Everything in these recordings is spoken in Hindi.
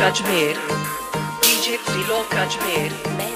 Ajmer DJ Trilok Ajmer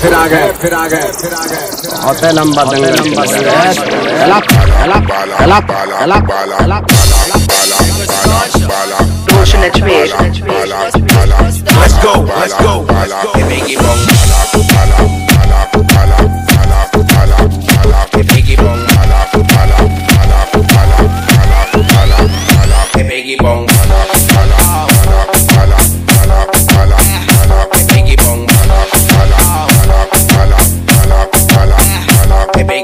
फिर आ गए फिर आ गए फिर आ गए होते लंबा दंगल लंबा दंगल हला पाला हला पाला हला पाला हला पाला हला पाला हला पाला हला पाला हला पाला हला पाला हला पाला हला हला पाला हला पाला हला पाला हला पाला